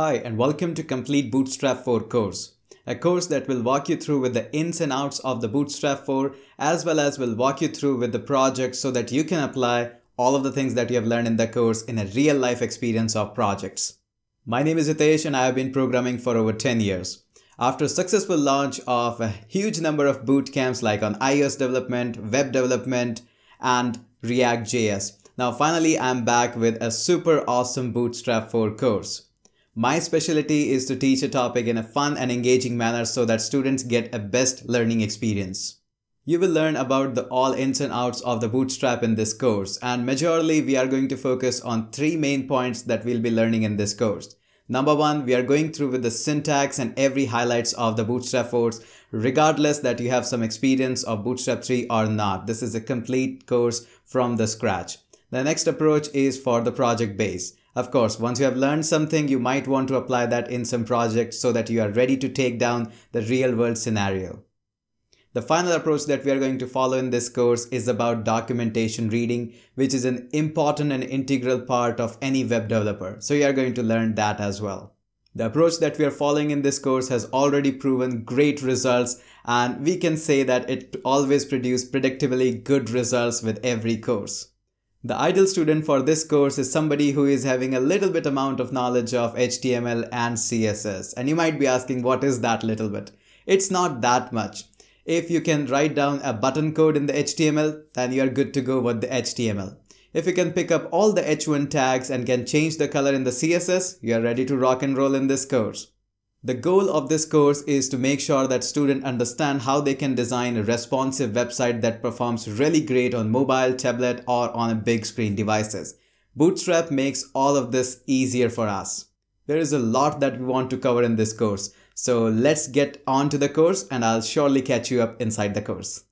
Hi and welcome to Complete Bootstrap 4 course, a course that will walk you through with the ins and outs of the Bootstrap 4 as well as will walk you through with the project so that you can apply all of the things that you have learned in the course in a real life experience of projects. My name is Hitesh and I have been programming for over 10 years. After successful launch of a huge number of boot camps like on iOS development, web development, and React.js, now finally I'm back with a super awesome Bootstrap 4 course. My specialty is to teach a topic in a fun and engaging manner so that students get a best learning experience. You will learn about the all ins and outs of the Bootstrap in this course and majorly we are going to focus on three main points that we'll be learning in this course. Number one, we are going through with the syntax and every highlights of the Bootstrap 4, regardless that you have some experience of Bootstrap 3 or not. This is a complete course from the scratch. The next approach is for the project base. Of course, once you have learned something, you might want to apply that in some project so that you are ready to take down the real world scenario. The final approach that we are going to follow in this course is about documentation reading, which is an important and integral part of any web developer. So you are going to learn that as well. The approach that we are following in this course has already proven great results and we can say that it always produces predictably good results with every course. The ideal student for this course is somebody who is having a little bit amount of knowledge of HTML and CSS. And you might be asking, what is that little bit? It's not that much. If you can write down a button code in the HTML, then you're good to go with the HTML. If you can pick up all the H1 tags and can change the color in the CSS, you're ready to rock and roll in this course. The goal of this course is to make sure that students understand how they can design a responsive website that performs really great on mobile, tablet, or on a big screen devices. Bootstrap makes all of this easier for us. There is a lot that we want to cover in this course. So let's get on to the course and I'll surely catch you up inside the course.